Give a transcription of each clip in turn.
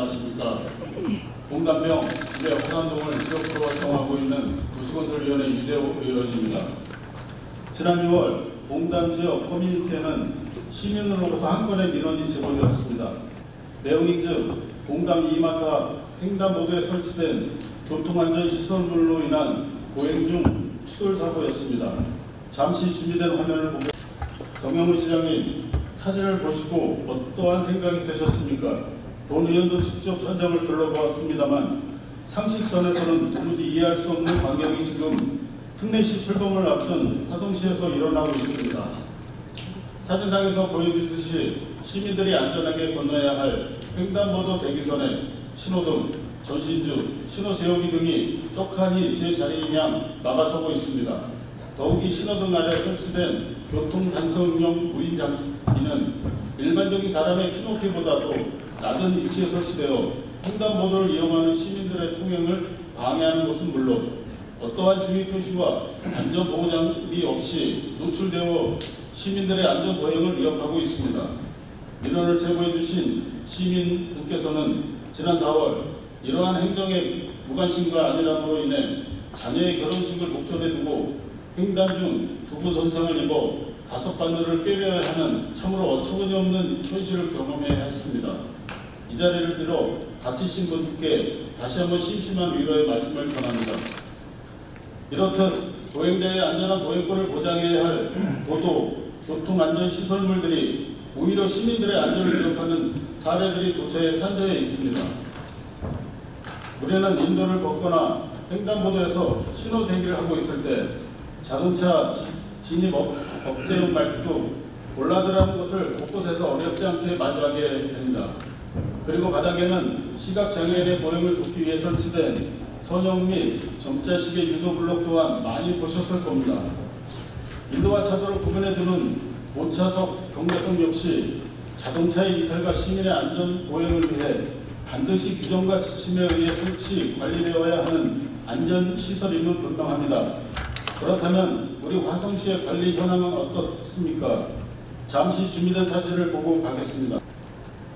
안녕하십니까. 봉담명 내 화산동을 지역구로 활동하고 있는 도시건설위원회 유재호 의원입니다. 지난 6월 봉담 지역 커뮤니티에는 시민으로부터 한 건의 민원이 제보되었습니다. 내용인 즉 봉담 이마트 횡단보도에 설치된 교통안전시설물로 인한 보행 중 추돌 사고였습니다. 잠시 준비된 화면을 보고 정영훈 시장님 사진을 보시고 어떠한 생각이 드셨습니까? 본 의원도 직접 현장을 둘러보았습니다만 상식선에서는 도무지 이해할 수 없는 광경이 지금 특례시 출범을 앞둔 화성시에서 일어나고 있습니다. 사진상에서 보여주듯이 시민들이 안전하게 건너야 할 횡단보도 대기선에 신호등, 전신주, 신호 세우기 등이 떡하니 제 자리인 양 막아서고 있습니다. 더욱이 신호등 아래 설치된 교통 단속용 무인 장치는 일반적인 사람의 키높이보다도 낮은 위치에 설치되어 횡단보도를 이용하는 시민들의 통행을 방해하는 것은 물론 어떠한 주의 표시와 안전보호 장비 없이 노출되어 시민들의 안전 보행을 위협하고 있습니다. 민원을 제보해 주신 시민분께서는 지난 4월 이러한 행정의 무관심과 안일함으로 인해 자녀의 결혼식을 목전에 두고 횡단 중 두부 손상을 입어 다섯 바늘을 꿰매야 하는 참으로 어처구니 없는 현실을 경험해야 했습니다. 이 자리를 빌어 다치신 분께 다시 한번 심심한 위로의 말씀을 전합니다. 이렇듯 보행자의 안전한 보행권을 보장해야 할 도도, 교통안전시설물들이 오히려 시민들의 안전을 위협하는 사례들이 도처에 산저해 있습니다. 우리는 인도를 걷거나 횡단보도에서 신호 대기를 하고 있을 때 자동차 지- 진입 업, 억제용 말뚝, 볼라드라는 것을 곳곳에서 어렵지 않게 마주하게 됩니다. 그리고 바닥에는 시각장애인의 보행을 돕기 위해 설치된 선형 및 점자식의 유도 블록 또한 많이 보셨을 겁니다. 인도와 차도를 구분해 두는 보차도 경계석 역시 자동차의 이탈과 시민의 안전 보행을 위해 반드시 규정과 지침에 의해 설치 관리되어야 하는 안전 시설임은 분명합니다. 그렇다면 우리 화성시의 관리 현황은 어떻습니까? 잠시 준비된 사진을 보고 가겠습니다.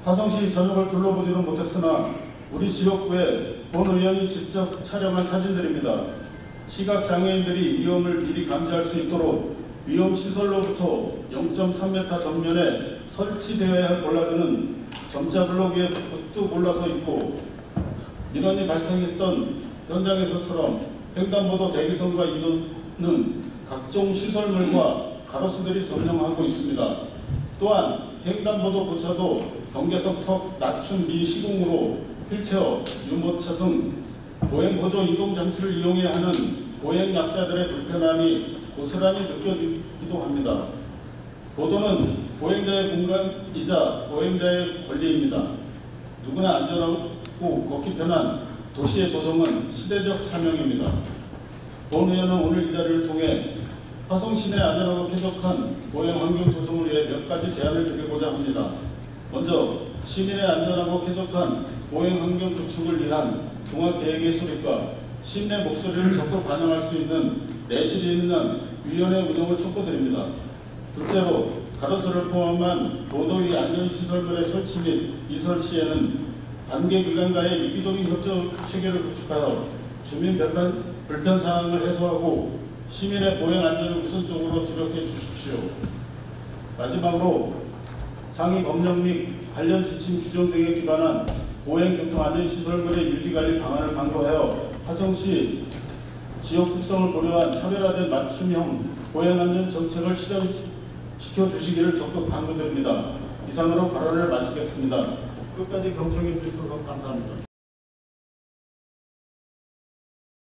화성시 전역을 둘러보지는 못했으나 우리 지역구에 본 의원이 직접 촬영한 사진들입니다. 시각장애인들이 위험을 미리 감지할 수 있도록 위험 시설로부터 0.3m 전면에 설치되어야 할 볼라드는 점자 블록 위에 우뚝 올라서 있고 민원이 발생했던 현장에서처럼 횡단보도 대기선과 인도는 각종 시설물과 가로수들이 점령하고 있습니다. 또한 횡단보도 고차도 경계선 턱 낮춤 미 시공으로 휠체어, 유모차 등 보행 보조 이동 장치를 이용해야 하는 보행 약자들의 불편함이 고스란히 느껴지기도 합니다. 보도는 보행자의 공간이자 보행자의 권리입니다. 누구나 안전하고 걷기 편한 도시의 조성은 시대적 사명입니다. 본 의원은 오늘 이 자리를 통해 화성 시내 안전하고 쾌적한 보행 환경 조성을 위해 몇 가지 제안을 드리고자 합니다. 먼저 시민의 안전하고 쾌적한 보행 환경 구축을 위한 종합 계획의 수립과 시민의 목소리를 적극 반영할 수 있는 내실이 있는 위원회 운영을 촉구드립니다. 둘째로 가로수를 포함한 도도위 안전시설물의 설치 및 이설 시에는 관계기관과의 이기적인 협조 체계를 구축하여 주민 불편, 불편 사항을 해소하고 시민의 보행 안전을 우선적으로 주력해 주십시오. 마지막으로 상위 법령 및 관련 지침 규정 등에 기반한 보행 교통 안전 시설물의 유지 관리 방안을 강구하여 화성시 지역 특성을 고려한 차별화된 맞춤형 보행 안전 정책을 실현시켜 주시기를 적극 당부드립니다. 이상으로 발언을 마치겠습니다. 끝까지 경청해 주셔서 감사합니다.